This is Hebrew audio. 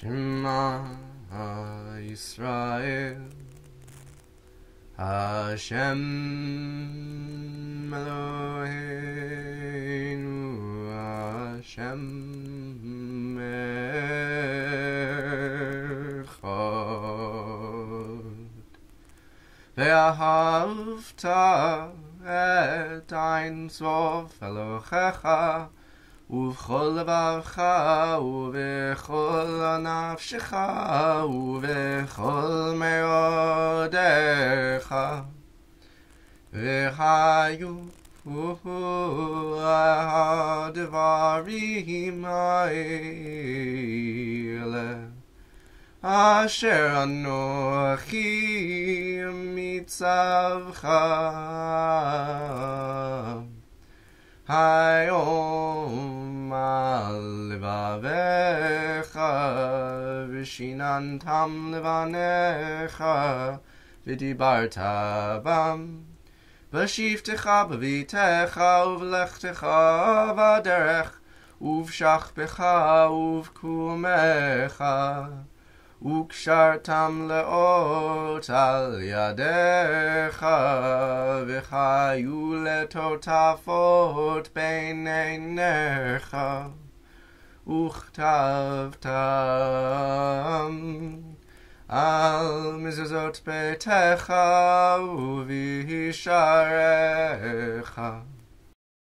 Shema Yisrael Hashem Eloheinu Hashem Echad. Ve'ahavta et ein sof Elohecha ובכל לבבך ובכל נפשך ובכל מאודיך. והיו הדברים האלה אשר אנוכי מצווך. היום על לבביך ושיננתם לבניך ודיברת בם בשבתך בביתך ובלכתך בדרך ובשכבך ובקומך וקשרתם לאות על ידיך, וחיו לטוטפות בין עיניך, וכתבתם על מזוזות ביתך ובישעריך.